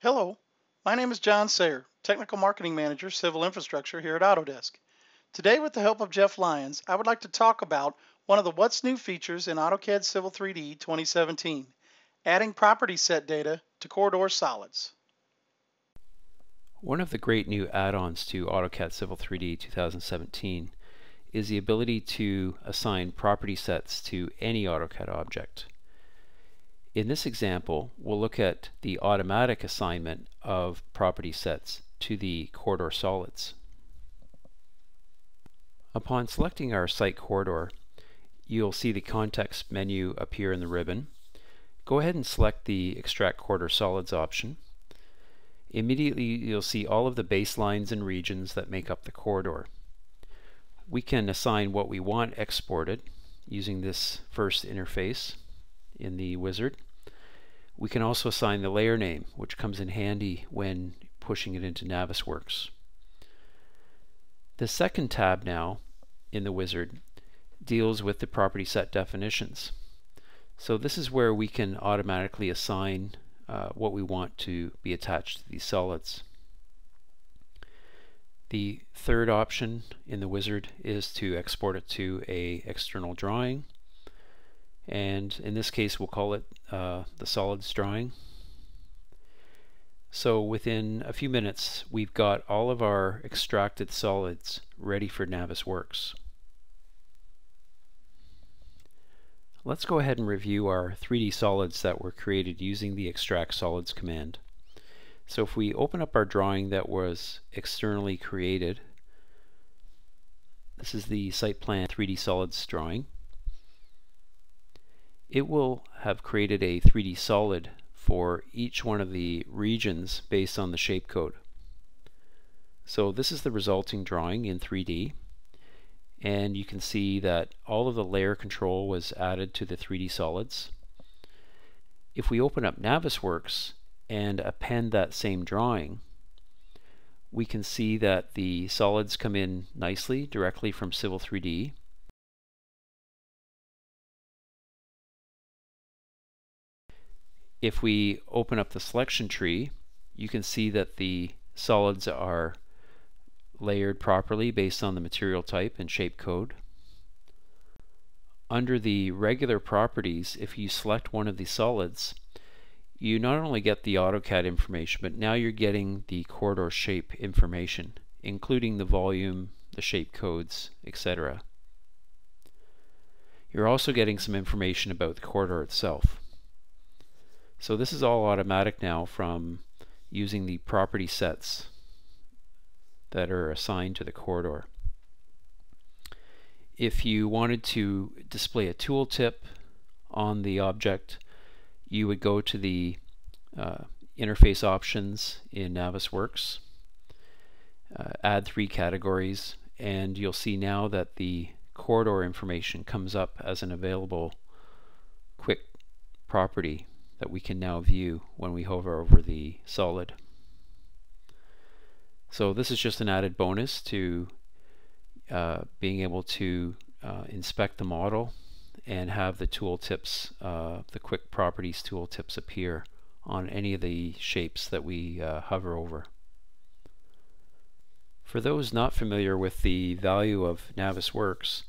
Hello, my name is John Sayer, Technical Marketing Manager, Civil Infrastructure here at Autodesk. Today, with the help of Jeff Lyons, I would like to talk about one of the What's New features in AutoCAD Civil 3D 2017, adding property set data to corridor solids. One of the great new add-ons to AutoCAD Civil 3D 2017 is the ability to assign property sets to any AutoCAD object. In this example, we'll look at the automatic assignment of property sets to the corridor solids. Upon selecting our site corridor, you'll see the context menu appear in the ribbon. Go ahead and select the Extract Corridor Solids option. Immediately you'll see all of the baselines and regions that make up the corridor. We can assign what we want exported using this first interface in the wizard. We can also assign the layer name, which comes in handy when pushing it into Navisworks. The second tab now in the wizard deals with the property set definitions. So this is where we can automatically assign uh, what we want to be attached to these solids. The third option in the wizard is to export it to a external drawing and in this case we'll call it uh, the solids drawing. So within a few minutes we've got all of our extracted solids ready for Navisworks. Let's go ahead and review our 3D solids that were created using the extract solids command. So if we open up our drawing that was externally created, this is the site plan 3D solids drawing it will have created a 3D solid for each one of the regions based on the shape code. So this is the resulting drawing in 3D and you can see that all of the layer control was added to the 3D solids. If we open up Navisworks and append that same drawing, we can see that the solids come in nicely directly from Civil 3D if we open up the selection tree, you can see that the solids are layered properly based on the material type and shape code. Under the regular properties, if you select one of the solids, you not only get the AutoCAD information, but now you're getting the corridor shape information, including the volume, the shape codes, etc. You're also getting some information about the corridor itself. So this is all automatic now from using the property sets that are assigned to the corridor. If you wanted to display a tooltip on the object, you would go to the uh, interface options in Navisworks, uh, add three categories, and you'll see now that the corridor information comes up as an available quick property that we can now view when we hover over the solid. So this is just an added bonus to uh, being able to uh, inspect the model and have the tooltips, uh, the quick properties tooltips appear on any of the shapes that we uh, hover over. For those not familiar with the value of Navisworks,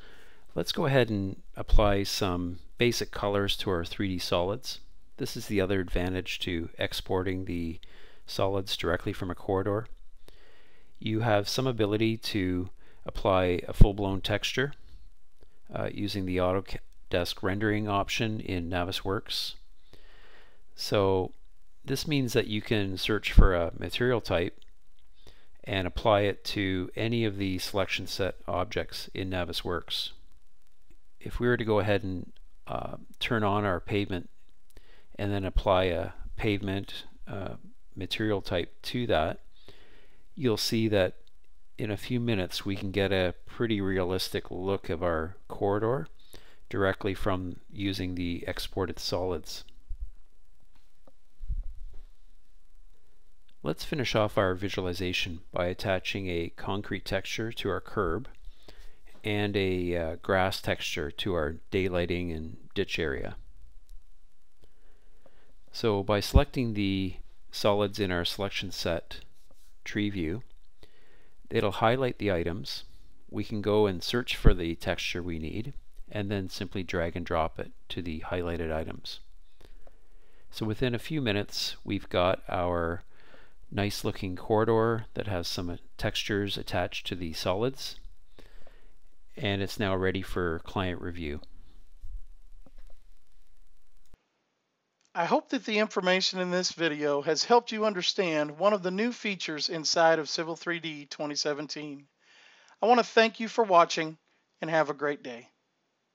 let's go ahead and apply some basic colors to our 3D solids. This is the other advantage to exporting the solids directly from a corridor. You have some ability to apply a full-blown texture uh, using the Autodesk rendering option in Navisworks. So this means that you can search for a material type and apply it to any of the selection set objects in Navisworks. If we were to go ahead and uh, turn on our pavement and then apply a pavement uh, material type to that, you'll see that in a few minutes we can get a pretty realistic look of our corridor directly from using the exported solids. Let's finish off our visualization by attaching a concrete texture to our curb and a uh, grass texture to our daylighting and ditch area. So by selecting the solids in our selection set tree view. It'll highlight the items. We can go and search for the texture we need and then simply drag and drop it to the highlighted items. So within a few minutes we've got our nice looking corridor that has some textures attached to the solids and it's now ready for client review. I hope that the information in this video has helped you understand one of the new features inside of Civil 3D 2017. I want to thank you for watching and have a great day.